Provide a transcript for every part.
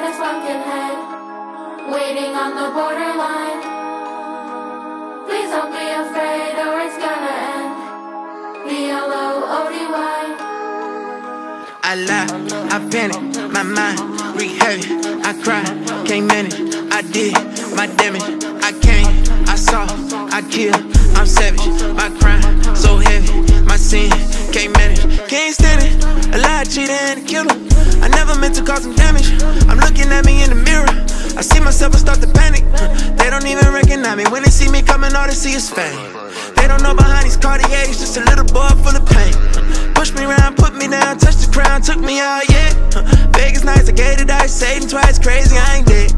pumpkin head, waiting on the borderline. Please don't be afraid or it's gonna end. B-L-O-O-D-Y. I lie, I panic, my mind heavy. I cry, can't manage. I did my damage. I came, I saw, I killed. A lie, cheater, and a killer. I never meant to cause some damage. I'm looking at me in the mirror. I see myself and start to panic. They don't even recognize me. When they see me coming, all they see is fame. They don't know behind these Cartiers, just a little boy full of pain. Push me around, put me down, touch the crown, took me out, yeah. Vegas nights, I gave it dice, Satan twice, crazy, I ain't dead.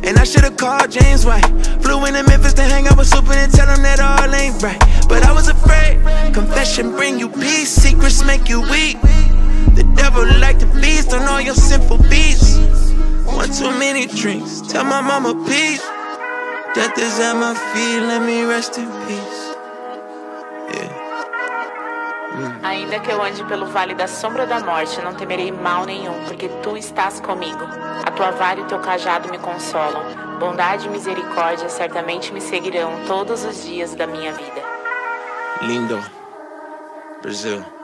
And I should've called James White. Flew into Memphis to hang out with Super and tell him that all ain't right. But I was afraid. Confession bring you peace, secrets make you weak. The devil like to feast on all your sinful beats. One too many drinks, tell my mama peace. Death is at my feet, let me rest in peace. Ainda que eu ande pelo vale da sombra da morte, não temerei mal nenhum, porque tu estás comigo. A tua vara e o teu cajado me consolam. Bondade e misericórdia certamente me seguirão todos os dias da minha vida. Lindo, Brazil.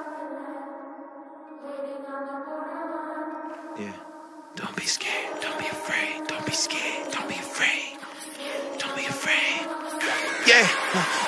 Don't be scared, don't be afraid, don't be scared, Yeah,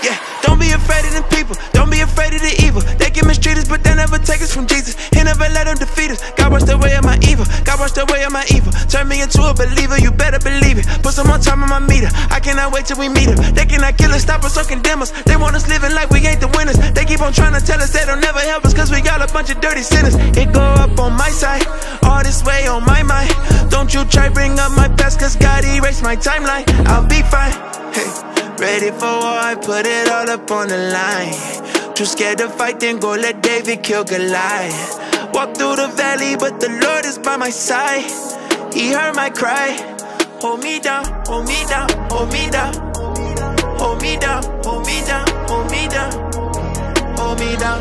yeah. Don't be afraid of them people. Don't be afraid of the evil. They can mistreat us, but they never take us from Jesus. He never let them defeat us. God watched the way of my evil. God watched the way of my evil. Turn me into a believer. You better believe it. Put some more time on my meter. I cannot wait till we meet him. They cannot kill us, stop us, or condemn us. They want us living like we ain't the winners. They keep on trying to tell us they don't never help us, cause we got a bunch of dirty sinners. It go up on my side. All this way on my mind. Don't you try bring up my past, cause God erased my timeline. I'll be fine. Hey. Ready for war, I put it all up on the line. Too scared to fight, then go let David kill Goliath. Walk through the valley, but the Lord is by my side. He heard my cry. Hold me down, hold me down, hold me down. Hold me down, hold me down, hold me down. Hold me down,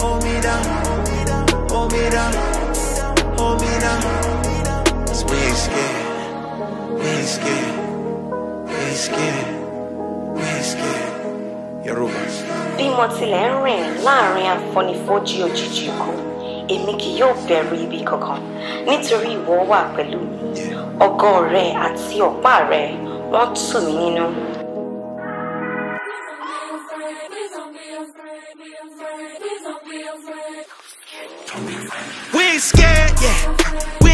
hold me down, hold me down, hold me down. Cause we ain't scared, we ain't scared, we ain't scared. Ain't scared. Yorubas. bí mo tilẹ̀ ń rìn láàrin àfonífojì òjijì ikú èmi kì yóò bẹ̀rù ibi kankan nítorí ìwọ wà pẹ̀lú mi ọgọ́ rẹ àti ọ̀pá rẹ wọ́n tù mí nínú. Please don't be afraid, be afraid, please don't. We ain't scared, yeah. We